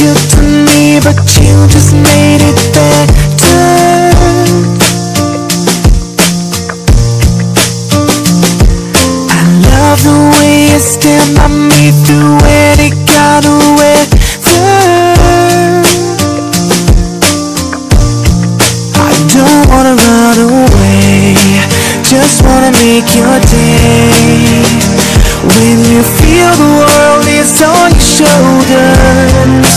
you to me, but you just made it better I love the way you stand by me through any kind of weather. I don't wanna run away, just wanna make your day When you feel the world is on your shoulders.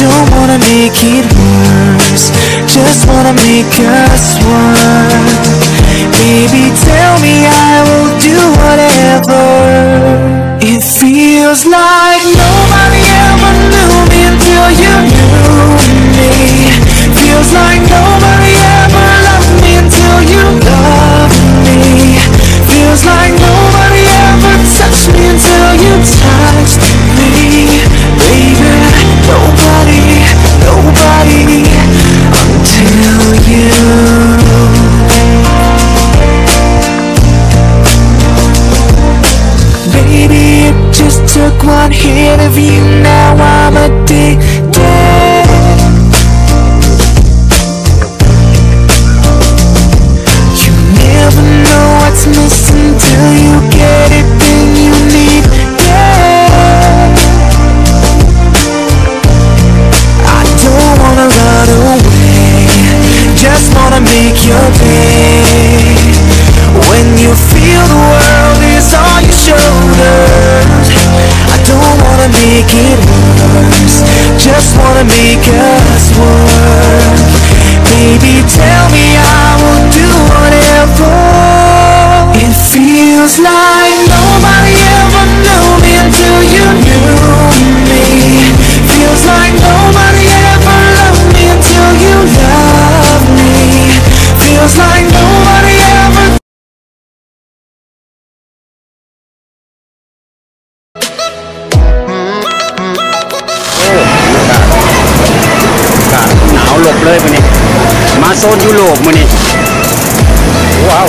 Don't wanna make it worse. Just wanna make us one make it worse. Just wanna make us work. Baby, tell me I will do whatever. It feels like เลยมันนี่มาโซนยุโรปมันนี่ว้าว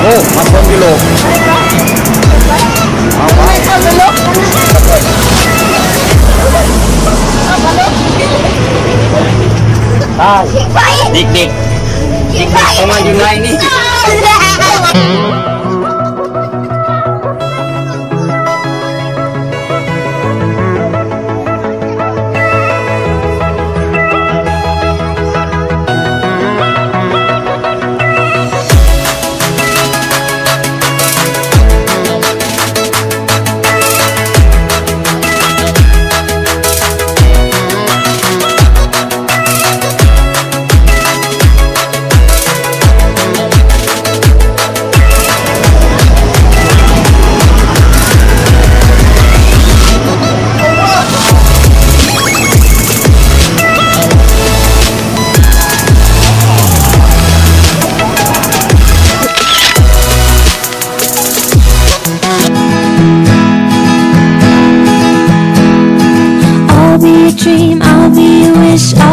โอ้มาโซนยุโรปว้าวว้าวใช่เด็กๆเด็กๆเข้ามาอยู่ในนี่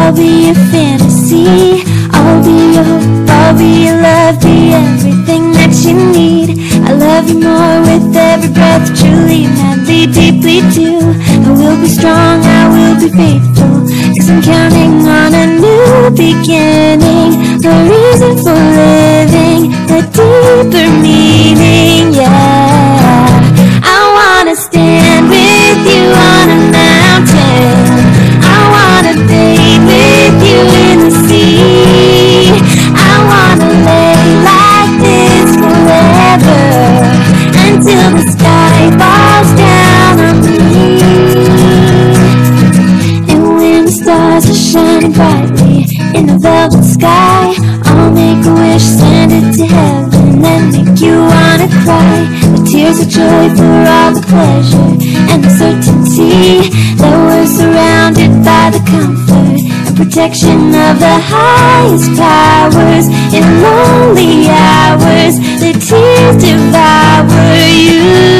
I'll be your fantasy. I'll be your hope, I'll be your love, be everything that you need. I love you more with every breath, truly, madly, deeply too. I will be strong, I will be faithful, cause I'm counting on a new beginning. The reason for living, the deeper meaning, shining brightly in the velvet sky, I'll make a wish, send it to heaven, and make you wanna cry. With tears of joy for all the pleasure and the certainty that we're surrounded by the comfort and protection of the highest powers. In lonely hours, the tears devour you.